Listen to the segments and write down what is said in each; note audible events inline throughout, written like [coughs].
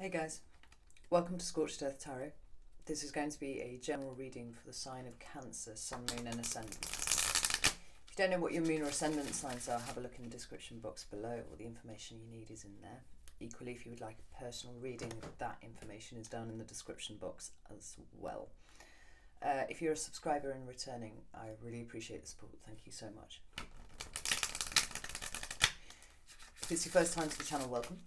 Hey guys, welcome to Scorched Earth Tarot. This is going to be a general reading for the sign of Cancer, Sun, Moon, and Ascendant. If you don't know what your moon or ascendant signs are, have a look in the description box below. All the information you need is in there. Equally, if you would like a personal reading, that information is down in the description box as well. Uh, if you're a subscriber and returning, I really appreciate the support. Thank you so much. If it's your first time to the channel, welcome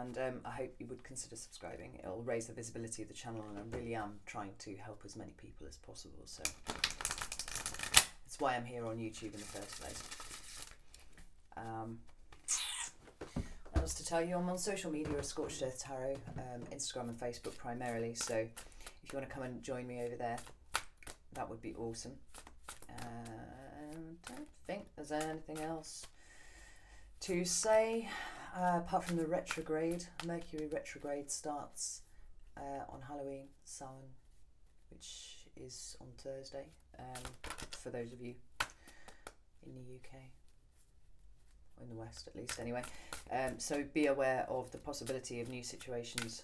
and um, I hope you would consider subscribing. It'll raise the visibility of the channel, and I really am trying to help as many people as possible. So that's why I'm here on YouTube in the first place. Um, what else to tell you? I'm on social media as Scorched Earth Tarot, um, Instagram and Facebook primarily. So if you want to come and join me over there, that would be awesome. And I don't think there's anything else to say. Uh, apart from the retrograde, Mercury retrograde starts uh, on Halloween, Samhain, which is on Thursday. Um, for those of you in the UK, or in the West at least, anyway. Um, so be aware of the possibility of new situations,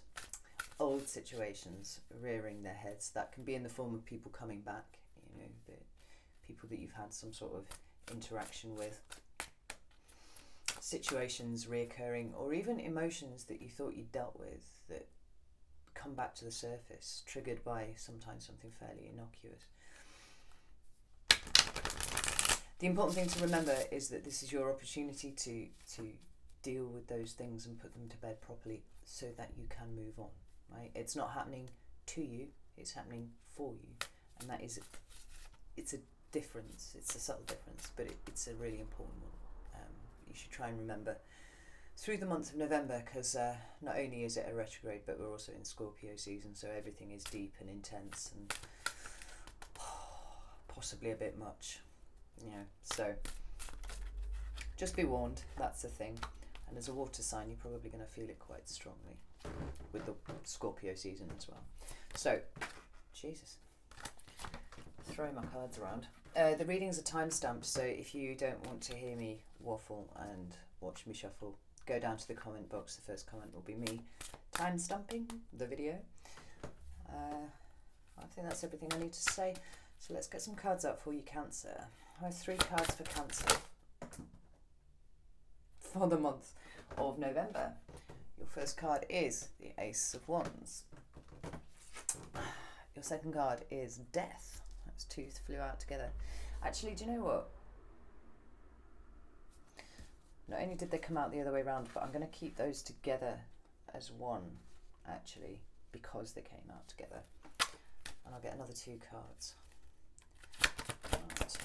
old situations rearing their heads. That can be in the form of people coming back, you know, the people that you've had some sort of interaction with situations reoccurring or even emotions that you thought you dealt with that come back to the surface, triggered by sometimes something fairly innocuous. The important thing to remember is that this is your opportunity to, to deal with those things and put them to bed properly so that you can move on. Right? It's not happening to you, it's happening for you. And that is it's a difference, it's a subtle difference, but it, it's a really important one you should try and remember through the month of November because uh, not only is it a retrograde, but we're also in Scorpio season, so everything is deep and intense and [sighs] possibly a bit much, you know. So just be warned, that's the thing. And as a water sign, you're probably going to feel it quite strongly with the Scorpio season as well. So, Jesus, throwing my cards around. Uh, the readings are time stamped, so if you don't want to hear me waffle and watch me shuffle, go down to the comment box. The first comment will be me time stamping the video. Uh, I think that's everything I need to say. So let's get some cards up for you, Cancer. I have three cards for Cancer for the month of November. Your first card is the Ace of Wands. Your second card is Death. Two flew out together. Actually, do you know what? Not only did they come out the other way around, but I'm going to keep those together as one, actually, because they came out together. And I'll get another two cards. Right.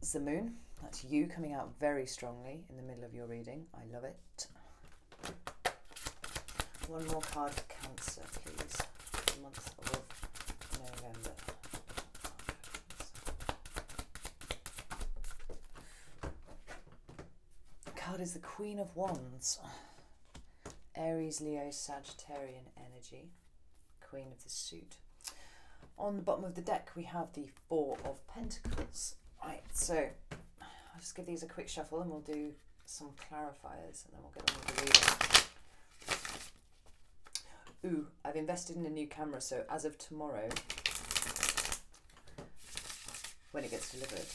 It's the moon. That's you coming out very strongly in the middle of your reading. I love it. One more card for Cancer, please of November. The card is the Queen of Wands. Aries, Leo, Sagittarian energy. Queen of the suit. On the bottom of the deck, we have the Four of Pentacles. Right, so I'll just give these a quick shuffle and we'll do some clarifiers and then we'll get on with the reading ooh, I've invested in a new camera, so as of tomorrow, when it gets delivered,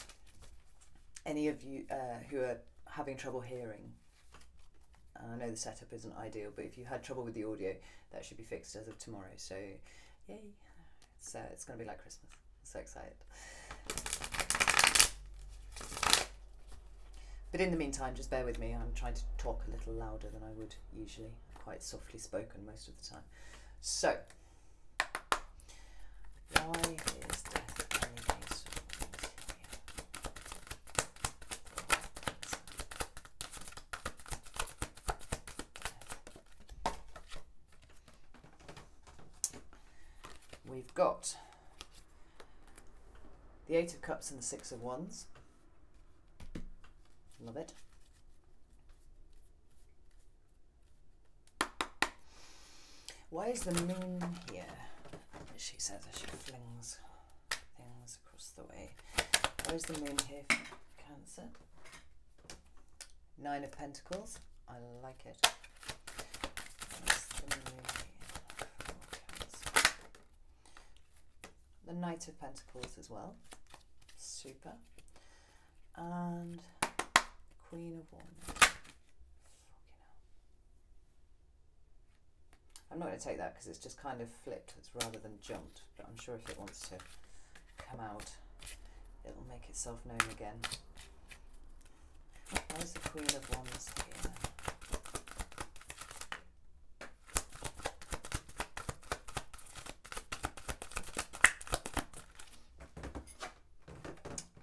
any of you uh, who are having trouble hearing, I know the setup isn't ideal, but if you had trouble with the audio, that should be fixed as of tomorrow. So, yay! So it's going to be like Christmas. I'm so excited. But in the meantime, just bear with me. I'm trying to talk a little louder than I would usually quite softly spoken most of the time. So, why is death We've got the Eight of Cups and the Six of Wands. Love it. Why is the moon here? She says as she flings things across the way. Why is the moon here for Cancer? Nine of Pentacles. I like it. The Knight of Pentacles as well. Super. And Queen of Wands. Fucking hell. I'm not going to take that because it's just kind of flipped it's rather than jumped. But I'm sure if it wants to come out, it'll make itself known again. Where's the Queen of Wands here?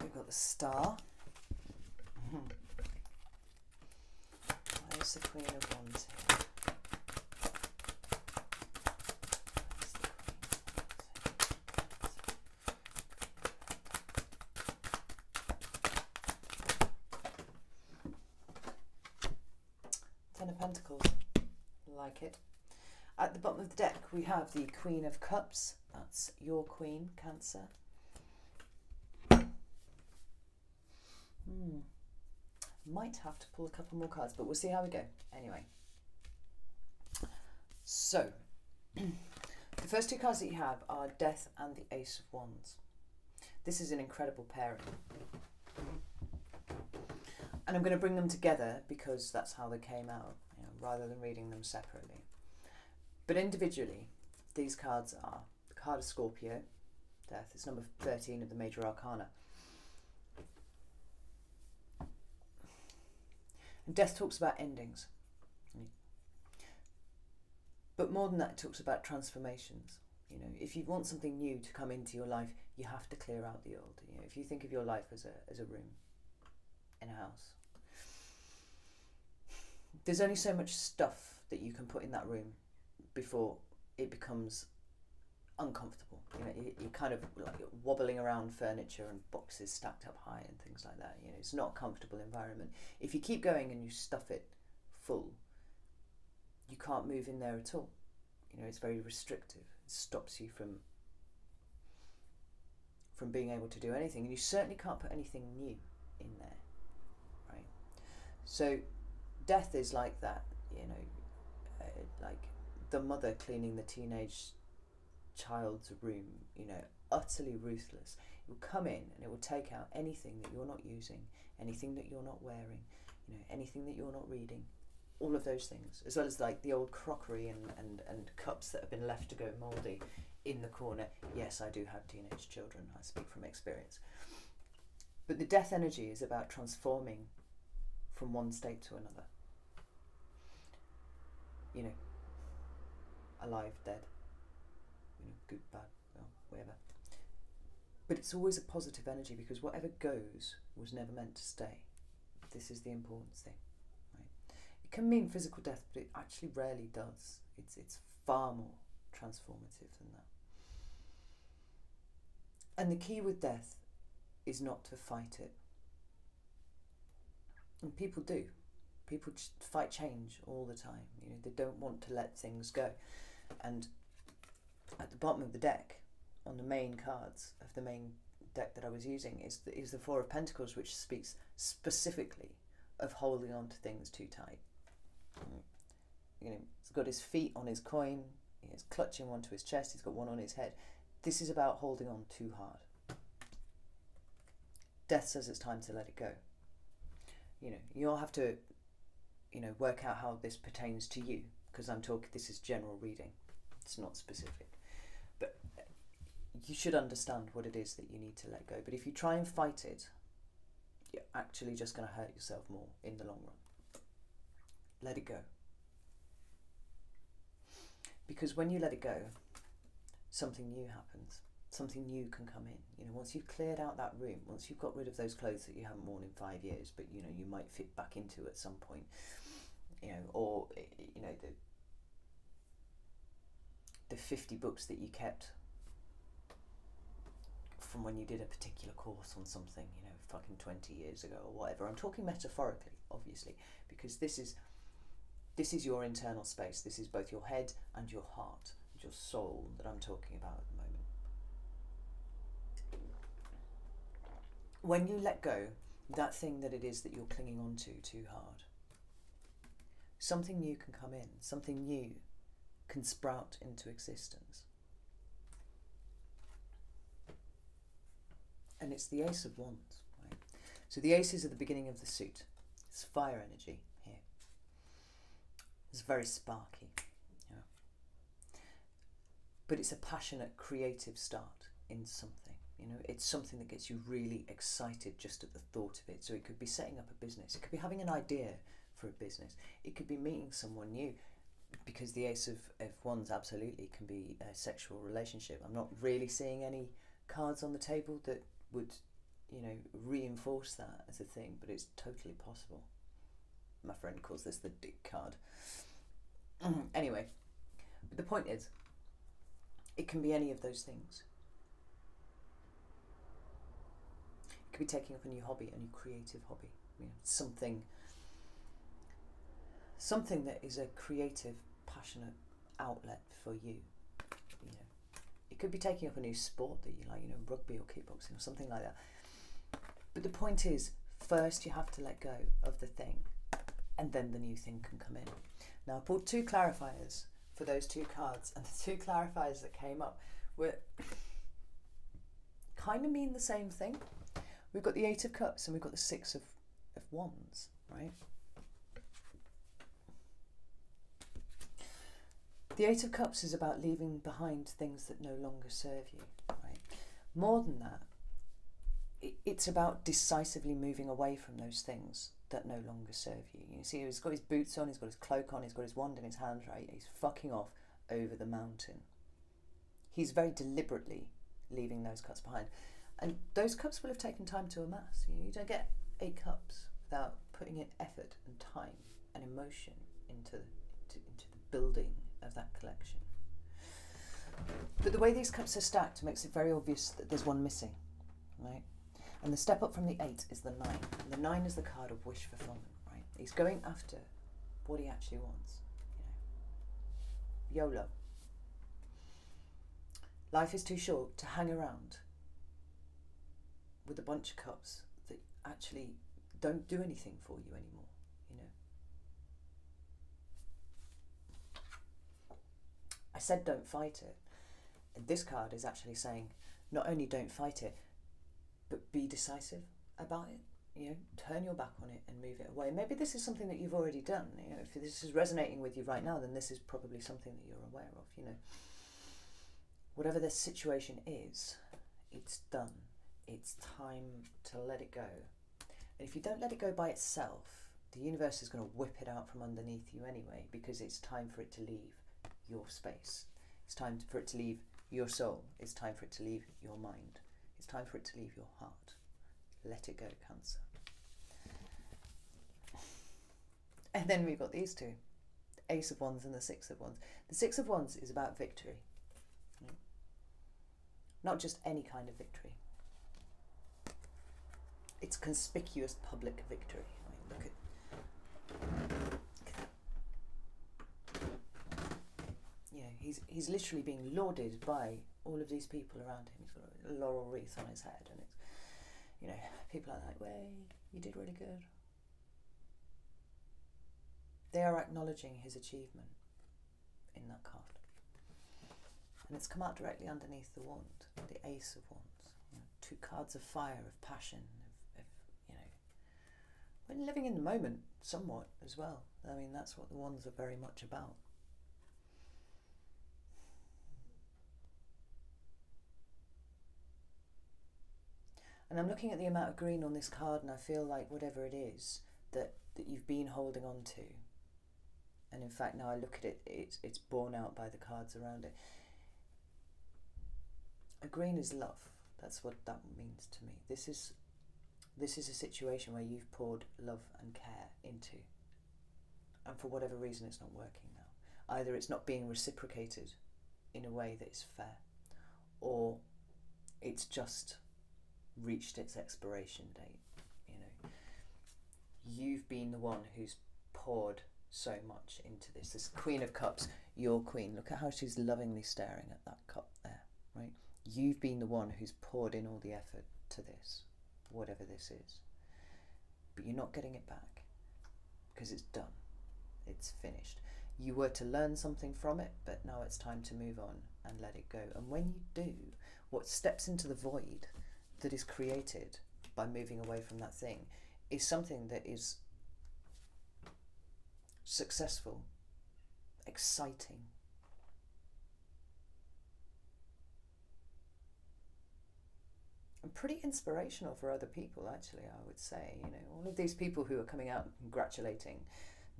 We've got the Star. [laughs] Where's the Queen of Wands here? Where's the Queen of Wands here? Ten of Pentacles. Like it. At the bottom of the deck, we have the Queen of Cups. That's your Queen, Cancer. Hmm. Might have to pull a couple more cards, but we'll see how we go. Anyway. So, [clears throat] the first two cards that you have are Death and the Ace of Wands. This is an incredible pairing. And I'm going to bring them together because that's how they came out, rather than reading them separately. But individually, these cards are the card of Scorpio, Death. It's number 13 of the Major Arcana. And Death talks about endings. But more than that, it talks about transformations. You know, if you want something new to come into your life, you have to clear out the old. You know, if you think of your life as a as a room in a house, there's only so much stuff that you can put in that room before it becomes uncomfortable. You know, you, you're kind of like wobbling around furniture and boxes stacked up high and things like that. You know, it's not a comfortable environment. If you keep going and you stuff it full, you can't move in there at all. You know, it's very restrictive. It stops you from from being able to do anything, and you certainly can't put anything new in there, right? So, death is like that. You know, uh, like the mother cleaning the teenage child's room. You know, utterly ruthless. It will come in and it will take out anything that you're not using, anything that you're not wearing, you know, anything that you're not reading, all of those things, as well as like the old crockery and, and, and cups that have been left to go mouldy in the corner. Yes, I do have teenage children, I speak from experience. But the death energy is about transforming from one state to another. You know, alive, dead, you know, good, bad, well, whatever. But it's always a positive energy because whatever goes was never meant to stay. This is the important thing. It can mean physical death, but it actually rarely does. It's it's far more transformative than that. And the key with death is not to fight it. And people do. People fight change all the time. You know, they don't want to let things go. And at the bottom of the deck, on the main cards of the main deck that I was using, is the, is the Four of Pentacles, which speaks specifically of holding on to things too tight mm. you know, he's got his feet on his coin, he's clutching one to his chest, he's got one on his head. This is about holding on too hard. Death says it's time to let it go. You know, you'll have to, you know, work out how this pertains to you, because I'm talking, this is general reading, it's not specific. But uh, you should understand what it is that you need to let go. But if you try and fight it, you're actually just going to hurt yourself more in the long run let it go. Because when you let it go, something new happens. Something new can come in. You know, once you've cleared out that room, once you've got rid of those clothes that you haven't worn in five years, but you know you might fit back into at some point, you know, or eh, you know the the fifty books that you kept from when you did a particular course on something, you know, fucking twenty years ago or whatever. I'm talking metaphorically, obviously, because this is this is your internal space. This is both your head and your heart, and your soul that I'm talking about at the moment. When you let go, that thing that it is that you're clinging on to too hard, something new can come in, something new can sprout into existence. And it's the Ace of Wands, right? So the Aces are the beginning of the suit. It's fire energy here. It's very sparky, yeah. But it's a passionate, creative start in something. You know, it's something that gets you really excited just at the thought of it. So it could be setting up a business. It could be having an idea for a business. It could be meeting someone new because the ace of, of wands absolutely can be a sexual relationship. I'm not really seeing any cards on the table that would, you know, reinforce that as a thing, but it's totally possible. My friend calls this the dick card. [clears throat] anyway, but the point is, it can be any of those things. It could be taking up a new hobby, a new creative hobby, you know, something something that is a creative, passionate outlet for you. You know, it could be taking up a new sport that you like, you know, rugby or kickboxing or something like that. But the point is, first you have to let go of the thing, and then the new thing can come in. Now I pulled two clarifiers for those two cards, and the two clarifiers that came up were [coughs] kind of mean the same thing. We've got the Eight of Cups and we've got the Six of, of Wands, right? The Eight of Cups is about leaving behind things that no longer serve you, right? More than that, it's about decisively moving away from those things that no longer serve you. You see, he's got his boots on, he's got his cloak on, he's got his wand in his hand, right? He's fucking off over the mountain. He's very deliberately leaving those cups behind. And those cups will have taken time to amass. You, don't get eight cups without putting in effort and time and emotion into, into, into the building of that collection. But the way these cups are stacked makes it very obvious that there's one missing, right? And the step up from the eight is the nine. And the nine is the card of wish fulfillment, right? He's going after what he actually wants. You know. YOLO. Life is too short to hang around with a bunch of cups that actually don't do anything for you anymore, you know. I said don't fight it. And this card is actually saying not only don't fight it, but be decisive about it. You know, turn your back on it and move it away. Maybe this is something that you've already done. You know, if this is resonating with you right now, then this is probably something that you're aware of. You know, whatever the situation is, it's done. It's time to let it go. And if you don't let it go by itself, the universe is going to whip it out from underneath you anyway, because it's time for it to leave your space. It's time for it to leave your soul. It's time for it to leave your mind. It's time for it to leave your heart. Let it go, Cancer. And then we've got these two Ace of Wands and the Six of Wands. The Six of Wands is about victory, not just any kind of victory. It's conspicuous public victory. I mean, look you know, he's he's literally being lauded by all of these people around him. He's got a laurel wreath on his head, and it's you know, people are like, "Way, you did really good." They are acknowledging his achievement in that card, and it's come out directly underneath the wand, the Ace of Wands. You know, two cards of fire, of passion, of, of you know, we're living in the moment somewhat as well. I mean, that's what the wands are very much about. And I'm looking at the amount of green on this card, and I feel like whatever it is that, that you've been holding on to, and in fact, now I look at it, it's, it's borne out by the cards around it. A green is love. That's what that means to me. This is this is a situation where you've poured love and care into, and for whatever reason, it's not working now. Either it's not being reciprocated in a way that is fair, or it's just reached its expiration date. You know, you've been the one who's poured so much into this. This Queen of Cups, your queen. Look at how she's lovingly staring at that cup there, right? You've been the one who's poured in all the effort to this, whatever this is. But you're not getting it back because it's done. It's finished. You were to learn something from it, but now it's time to move on and let it go. And when you do, what steps into the void that is created by moving away from that thing is something that is successful, exciting. And pretty inspirational for other people, actually, I would say. You know, all of these people who are coming out and congratulating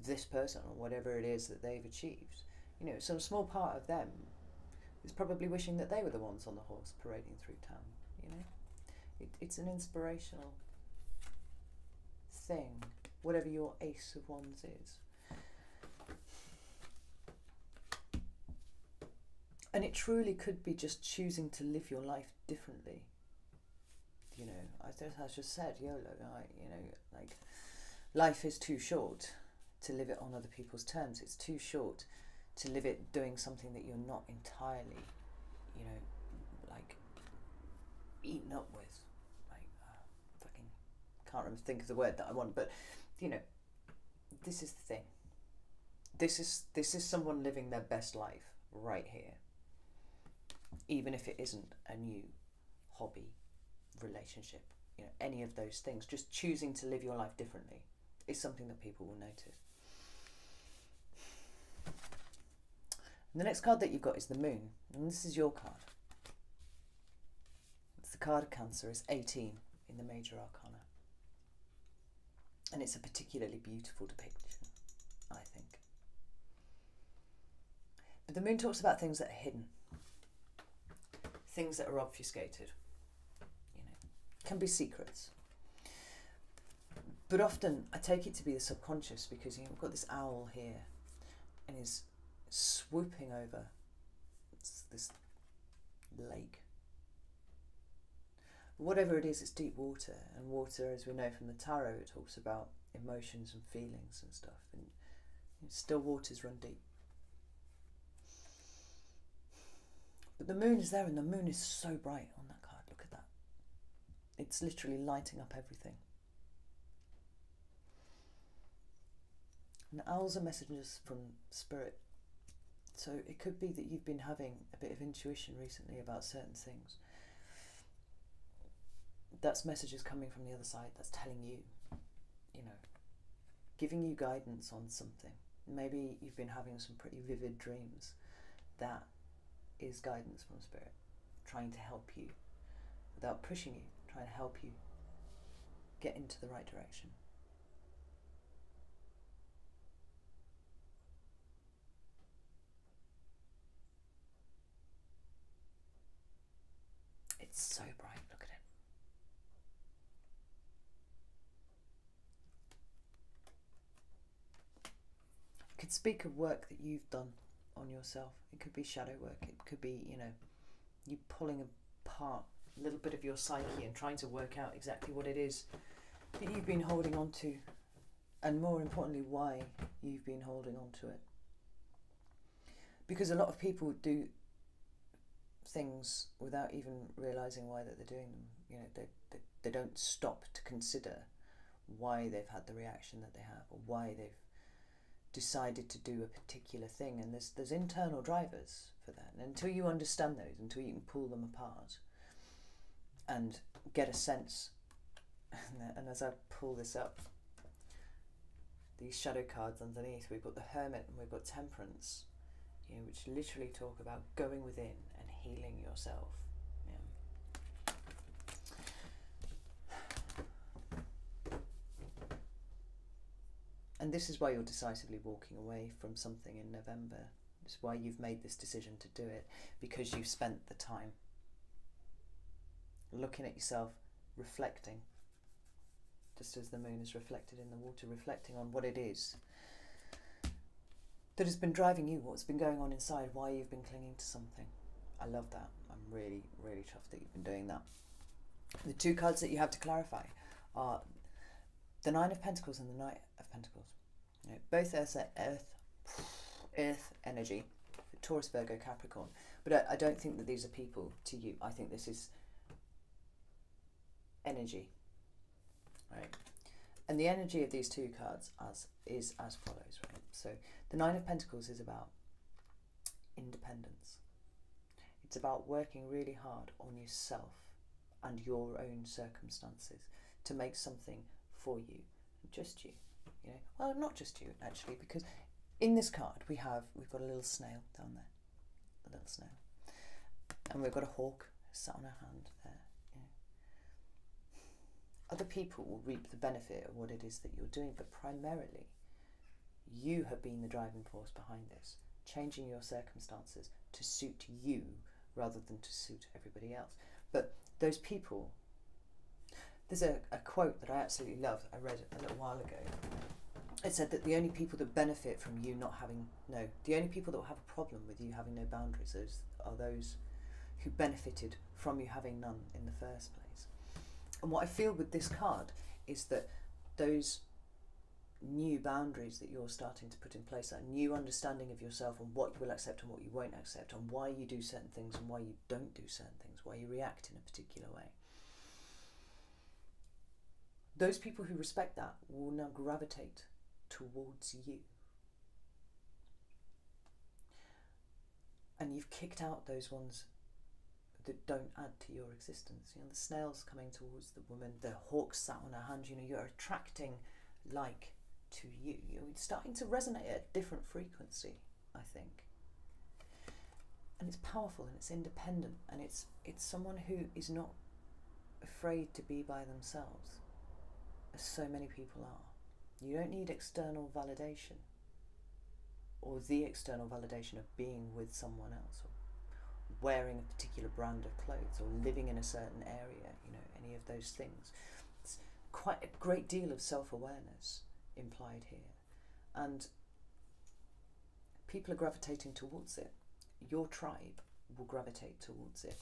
this person on whatever it is that they've achieved, you know, some small part of them is probably wishing that they were the ones on the horse parading through town, you know? It, it's an inspirational thing, whatever your ace of wands is. And it truly could be just choosing to live your life differently. You know, I just said, YOLO, I, you know, like life is too short to live it on other people's terms. It's too short to live it doing something that you're not entirely, you know, like eaten up with. Can't remember think of the word that I want, but you know, this is the thing. This is this is someone living their best life right here. Even if it isn't a new hobby, relationship, you know, any of those things, just choosing to live your life differently is something that people will notice. And the next card that you've got is the Moon, and this is your card. It's the card of Cancer, it's 18 in the Major Arcana. And it's a particularly beautiful depiction, I think. But the Moon talks about things that are hidden, things that are obfuscated, you know, can be secrets. But often I take it to be the subconscious because you know, we've got this owl here and his swooping over this lake. Whatever it is, it's deep water, and water, as we know from the tarot, it talks about emotions and feelings and stuff. And still waters run deep. But the moon is there, and the moon is so bright on that card. Look at that. It's literally lighting up everything. And owls are messengers from spirit so it could be that you've been having a bit of intuition recently about certain things. That's messages coming from the other side that's telling you, you know, giving you guidance on something. Maybe you've been having some pretty vivid dreams. That is guidance from spirit, trying to help you without pushing you, trying to help you get into the right direction. It's so bright, look at it. It could speak of work that you've done on yourself. It could be shadow work. It could be, you know, you pulling apart a little bit of your psyche and trying to work out exactly what it is that you've been holding on to, and more importantly, why you've been holding on to it. Because a lot of people do things without even realizing why that they're doing them. You know, they, they, they don't stop to consider why they've had the reaction that they have or why they've decided to do a particular thing. And there's, there's internal drivers for that. And until you understand those, until you can pull them apart and get a sense, [laughs] and as I pull this up, these shadow cards underneath, we've got the Hermit and we've got Temperance, you know, which literally talk about going within and healing yourself. And this is why you're decisively walking away from something in November. It's why you've made this decision to do it, because you've spent the time looking at yourself, reflecting, just as the moon is reflected in the water, reflecting on what it is that has been driving you, what's been going on inside, why you've been clinging to something. I love that. I'm really, really chuffed that you've been doing that. The two cards that you have to clarify are the Nine of Pentacles and the Knight of Pentacles. You know, both Earth, Earth, Earth energy, Taurus, Virgo, Capricorn. But I, I don't think that these are people to you. I think this is energy, right? And the energy of these two cards as is as follows, right? So the Nine of Pentacles is about independence. It's about working really hard on yourself and your own circumstances to make something for you, just you. You know, well, not just you actually, because in this card we have we've got a little snail down there, a little snail, and we've got a hawk sat on her hand there. Other people will reap the benefit of what it is that you're doing, but primarily, you have been the driving force behind this, changing your circumstances to suit you rather than to suit everybody else. But those people, there's a, a quote that I absolutely love, I read a little while ago. It said that the only people that benefit from you not having, no, the only people that will have a problem with you having no boundaries is, are those who benefited from you having none in the first place. And what I feel with this card is that those new boundaries that you're starting to put in place, that new understanding of yourself and what you will accept and what you won't accept, and why you do certain things and why you don't do certain things, why you react in a particular way. Those people who respect that will now gravitate towards you. And you've kicked out those ones that don't add to your existence. You know, the snails coming towards the woman, the hawk sat on her hand, you know, you're attracting like to you. You're starting to resonate at a different frequency, I think. And it's powerful and it's independent and it's it's someone who is not afraid to be by themselves, as so many people are. You don't need external validation or the external validation of being with someone else or wearing a particular brand of clothes or living in a certain area, you know, any of those things. It's quite a great deal of self awareness implied here. And people are gravitating towards it. Your tribe will gravitate towards it.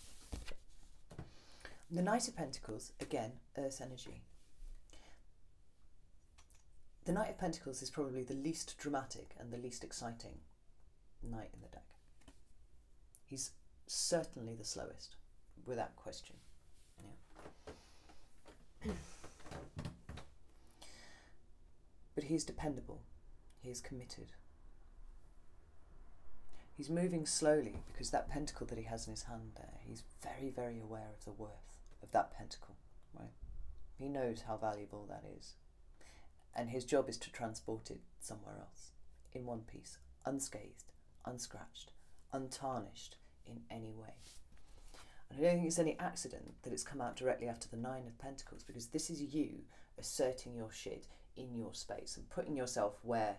The Knight of Pentacles, again, Earth energy. The Knight of Pentacles is probably the least dramatic and the least exciting knight in the deck. He's certainly the slowest, without question. Yeah. [clears throat] but he's dependable, he is committed. He's moving slowly because that pentacle that he has in his hand there, he's very, very aware of the worth of that pentacle, right? He knows how valuable that is. And his job is to transport it somewhere else, in one piece, unscathed, unscratched, untarnished, in any way. And I don't think it's any accident that it's come out directly after the Nine of Pentacles because this is you asserting your shit in your space and putting yourself where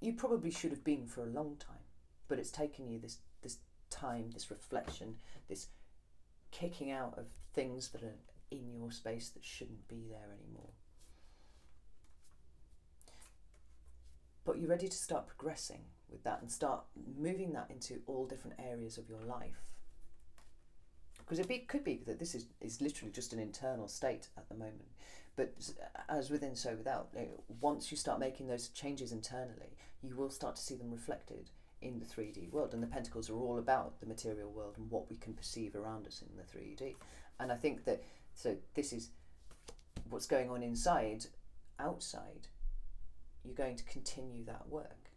you probably should have been for a long time, but it's taken you this this time, this reflection, this kicking out of things that are in your space that shouldn't be there anymore. But you're ready to start progressing with that and start moving that into all different areas of your life. Because it be, could be that this is, is literally just an internal state at the moment. But as within, so without, once you start making those changes internally, you will start to see them reflected in the 3D world. And the pentacles are all about the material world and what we can perceive around us in the 3D. And I think that, so this is what's going on inside, outside, you're going to continue that work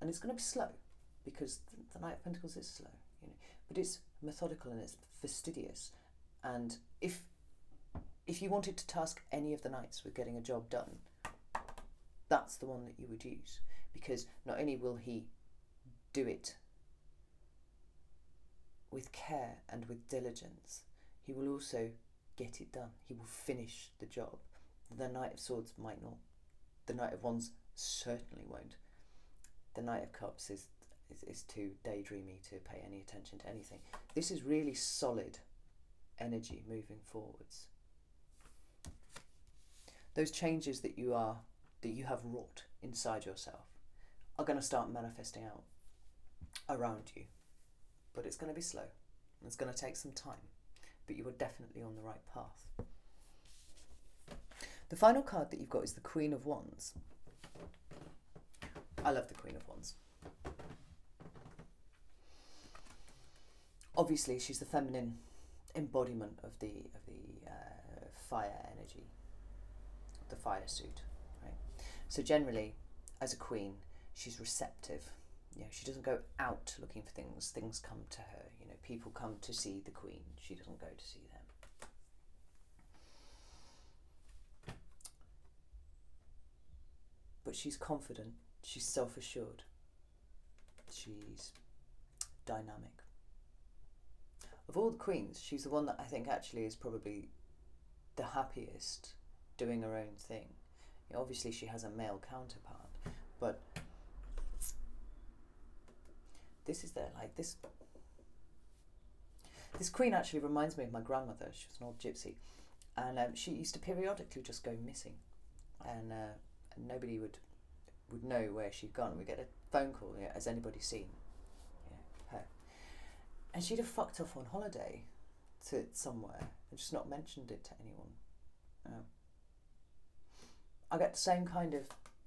and it's going to be slow because the, Knight of Pentacles is slow, you know, but it's methodical and it's fastidious. And if if you wanted to task any of the knights with getting a job done, that's the one that you would use because not only will he do it with care and with diligence, he will also get it done. He will finish the job. The Knight of Swords might not. The Knight of Wands certainly won't the Knight of Cups is, is, is too daydreamy to pay any attention to anything. This is really solid energy moving forwards. Those changes that you are that you have wrought inside yourself are going to start manifesting out around you. But it's going to be slow. It's going to take some time. But you are definitely on the right path. The final card that you've got is the Queen of Wands. I love the Queen of Wands. Obviously, she's the feminine embodiment of the of the uh, fire energy, the fire suit, right? So generally, as a queen, she's receptive. You know, she doesn't go out looking for things. Things come to her. You know, people come to see the queen. She doesn't go to see them. But she's confident. She's self-assured. She's dynamic. Of all the queens, she's the one that I think actually is probably the happiest doing her own thing. Obviously, she has a male counterpart, but this is there like this. This queen actually reminds me of my grandmother. She was an old gypsy, and um, she used to periodically just go missing, and, uh, and nobody would would know where she'd gone. We get a phone call. Yeah, has anybody seen yeah, her? And she'd have fucked off on holiday to somewhere and just not mentioned it to anyone. Um, I get the same kind of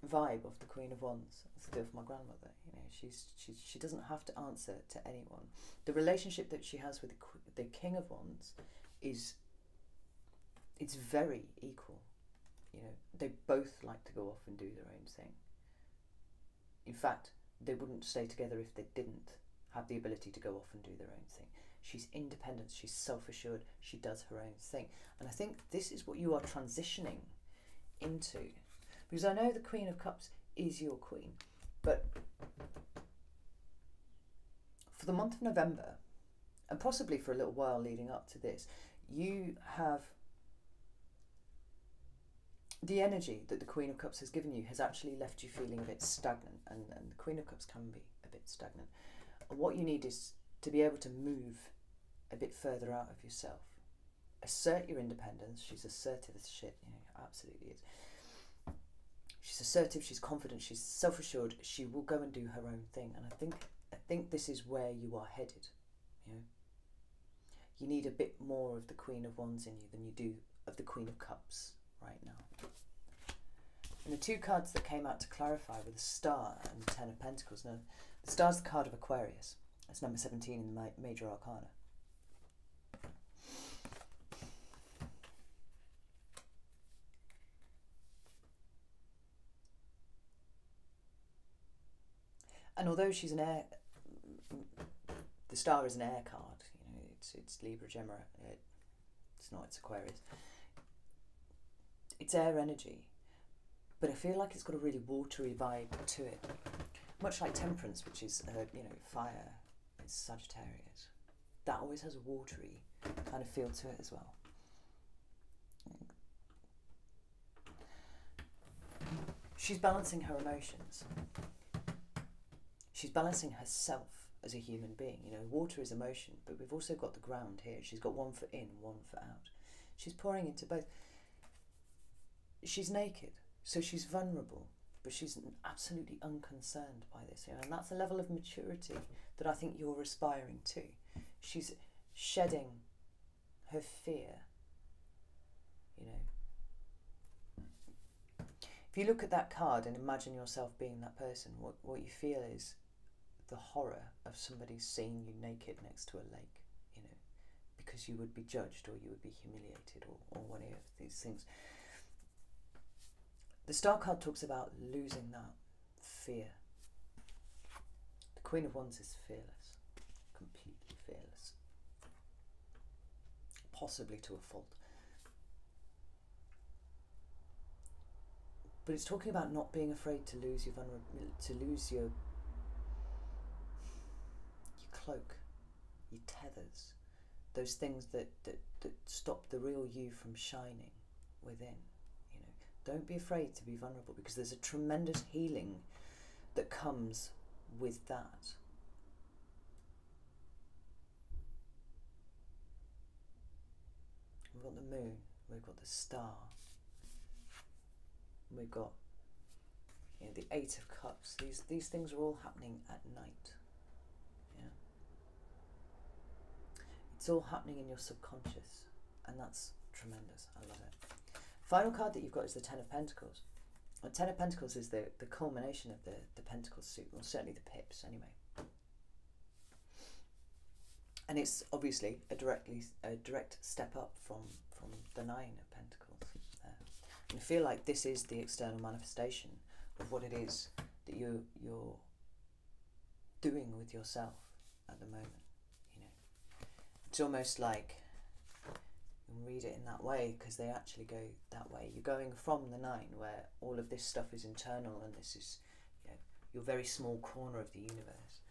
vibe of the Queen of Wands as I do of my grandmother. You know, she's she she doesn't have to answer to anyone. The relationship that she has with the, the King of Wands is it's very equal. You know, they both like to go off and do their own thing. In fact, they wouldn't stay together if they didn't have the ability to go off and do their own thing. She's independent, she's self assured, she does her own thing. And I think this is what you are transitioning into. Because I know the Queen of Cups is your queen, but for the month of November, and possibly for a little while leading up to this, you have the energy that the Queen of Cups has given you has actually left you feeling a bit stagnant, and, and the Queen of Cups can be a bit stagnant. What you need is to be able to move a bit further out of yourself. Assert your independence. She's assertive as shit, you know, absolutely is. She's assertive, she's confident, she's self assured, she will go and do her own thing. And I think I think this is where you are headed. You know. You need a bit more of the Queen of Wands in you than you do of the Queen of Cups right now. And the two cards that came out to clarify were the Star and the Ten of Pentacles. Now, the Star's the card of Aquarius. That's number 17 in the Major Arcana. And although she's an air, the star is an air card. You know, it's it's Libra Gemma. It, it's not. It's Aquarius. It's air energy, but I feel like it's got a really watery vibe to it, much like Temperance, which is uh, you know fire. It's Sagittarius. That always has a watery kind of feel to it as well. She's balancing her emotions she's balancing herself as a human being. You know, water is emotion, but we've also got the ground here. She's got one foot in, one foot out. She's pouring into both. She's naked, so she's vulnerable, but she's absolutely unconcerned by this. You know, and that's a level of maturity that I think you're aspiring to. She's shedding her fear. You know. If you look at that card and imagine yourself being that person, what, what you feel is the horror of somebody seeing you naked next to a lake, you know, because you would be judged or you would be humiliated or, or one of these things. The Star card talks about losing that fear. The Queen of Wands is fearless, completely fearless, possibly to a fault. But it's talking about not being afraid to lose your vulnerability, to lose your cloak, your tethers, those things that, that, that stop the real you from shining within. Don't be afraid to be vulnerable because there's a tremendous healing that comes with that. We've got the moon, we've got the star, we've got you know, the Eight of Cups. These these things are all happening at night. Yeah? It's all happening in your subconscious, and that's tremendous. I love it. Final card that you've got is the Ten of Pentacles. The Ten of Pentacles is the, the culmination of the, the Pentacles suit, well, certainly the pips, anyway. And it's obviously a directly a direct step up from, from the Nine of Pentacles. Uh, and I feel like this is the external manifestation of what it is that you you're doing with yourself at the moment. You know, it's almost like can read it in that way because they actually go that way. You're going from the nine where all of this stuff is internal and this is you know, your very small corner of the universe.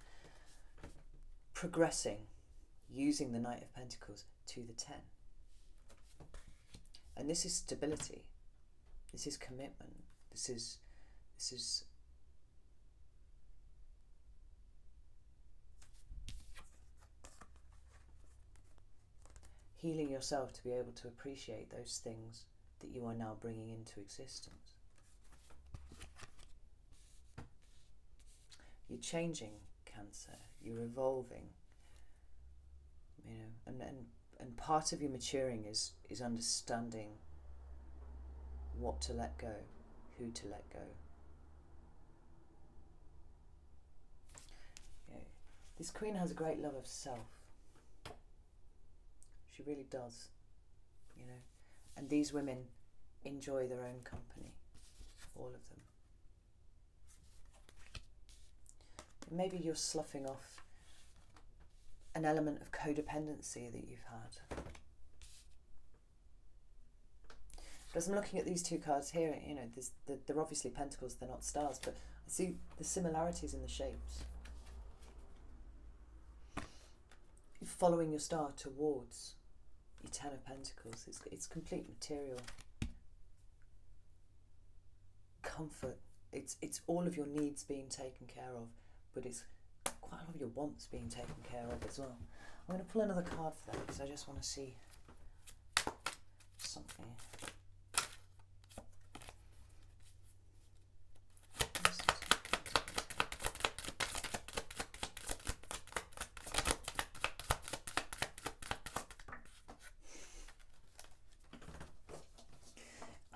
Progressing using the Knight of Pentacles to the Ten. And this is stability. This is commitment. This is this is healing yourself to be able to appreciate those things that you are now bringing into existence. You're changing cancer, you're evolving, you know, and, and, and part of your maturing is, is understanding what to let go, who to let go. You know, this queen has a great love of self. She really does, you know. And these women enjoy their own company, all of them. maybe you're sloughing off an element of codependency that you've had. But as I'm looking at these two cards here, you know, they're obviously pentacles, they're not stars, but I see the similarities in the shapes. You're following your star towards your Ten of Pentacles. It's, it's complete material. Comfort. It's, it's all of your needs being taken care of but it's quite a lot of your wants being taken care of as well. I'm going to pull another card for that because I just want to see something.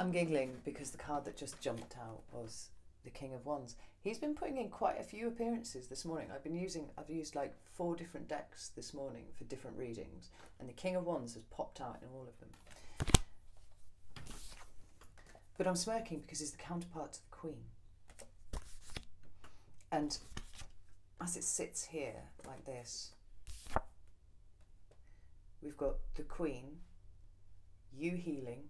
I'm giggling because the card that just jumped out was the King of Wands. He's been putting in quite a few appearances this morning. I've been using, I've used like four different decks this morning for different readings, and the King of Wands has popped out in all of them. But I'm smirking because he's the counterpart to the Queen. And as it sits here like this, we've got the Queen, you healing,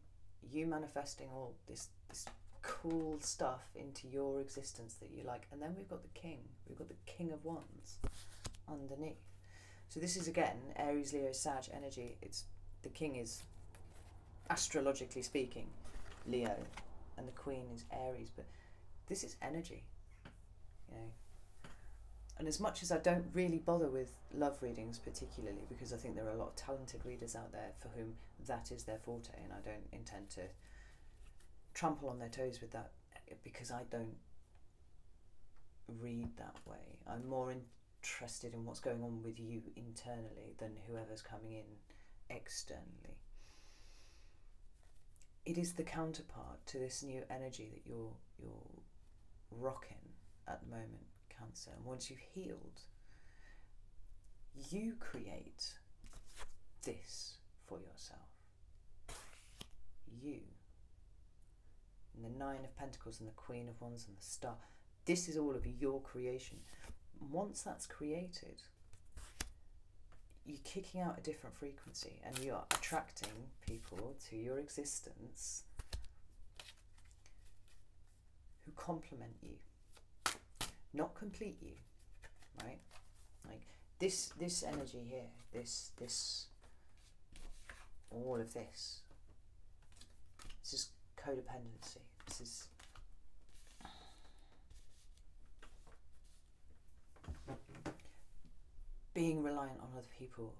you manifesting all this this cool stuff into your existence that you like. And then we've got the king. We've got the king of wands underneath. So this is again Aries, Leo, Sag energy. It's the king is astrologically speaking Leo, and the queen is Aries. But this is energy, you know. And as much as I don't really bother with love readings particularly, because I think there are a lot of talented readers out there for whom that is their forte, and I don't intend to trample on their toes with that because I don't read that way. I'm more interested in what's going on with you internally than whoever's coming in externally. It is the counterpart to this new energy that you're you're rocking at the moment, Cancer. And once you've healed, you create this for yourself. You and the Nine of Pentacles and the Queen of Wands and the Star. This is all of your creation. Once that's created, you're kicking out a different frequency and you are attracting people to your existence who complement you, not complete you, right? Like this, this energy here, this, this, all of this. This is codependency. This is being reliant on other people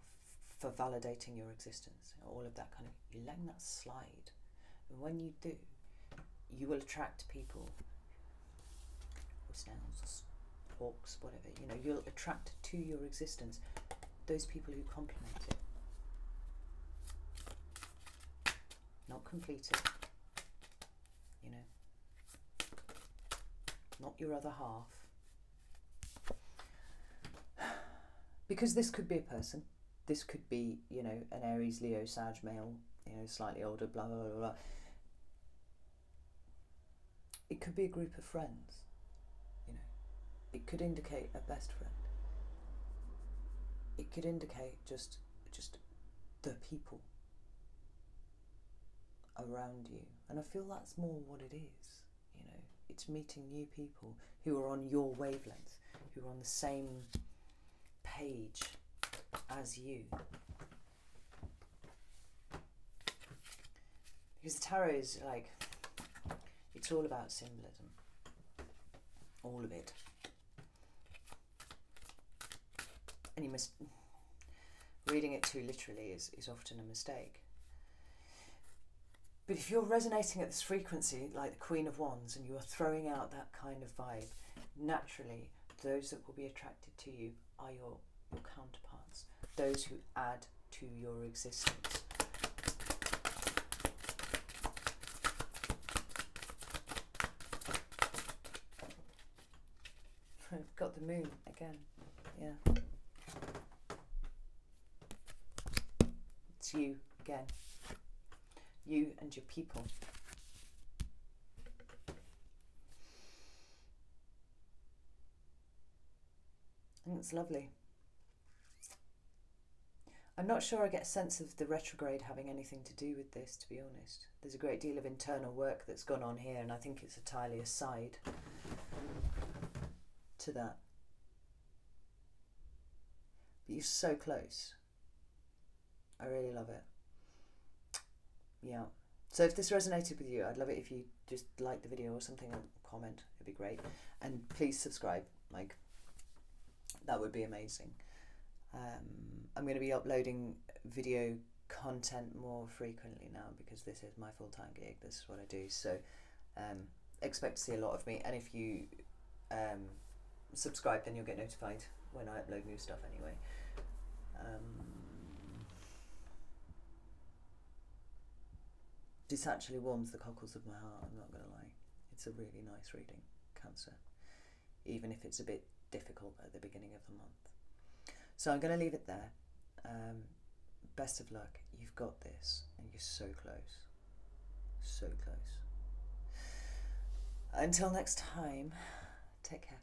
for validating your existence. All of that kind of you're letting that slide, and when you do, you will attract people. Or snails, or hawks, whatever you know. You'll attract to your existence those people who complement it, not complete it. You know, not your other half. [sighs] Because this could be a person. This could be, you know, an Aries, Leo, Sag male, you know, slightly older, blah, blah, blah, blah. It could be a group of friends. Could indicate a best friend. It could indicate just just the people around you. And I feel that's more what it is, you know. It's meeting new people who are on your wavelength, who are on the same page as you. Because the tarot is like, it's all about symbolism. All of it. And you must, reading it too literally is, is often a mistake. But if you're resonating at this frequency, like the Queen of Wands, and you are throwing out that kind of vibe, naturally, those that will be attracted to you are your, your counterparts, those who add to your existence. [laughs] I've got the moon again. Yeah. You again. You and your people. And it's lovely. I'm not sure I get a sense of the retrograde having anything to do with this, to be honest. There's a great deal of internal work that's gone on here, and I think it's entirely aside to that. But you're so close. I really love it. Yeah. So if this resonated with you, I'd love it if you just like the video or something or comment. It'd be great. And please subscribe. Like, that would be amazing. Um, I'm going to be uploading video content more frequently now because this is my full time gig. This is what I do. So um, expect to see a lot of me. And if you um, subscribe, then you'll get notified when I upload new stuff anyway. Um, this actually warms the cockles of my heart, I'm not going to lie. It's a really nice reading, Cancer, even if it's a bit difficult at the beginning of the month. So I'm going to leave it there. Um, best of luck. You've got this, and you're so close. So close. Until next time, take care.